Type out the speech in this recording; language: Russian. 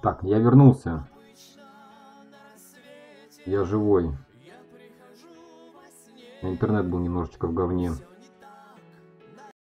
Так, я вернулся. Я живой. Интернет был немножечко в говне.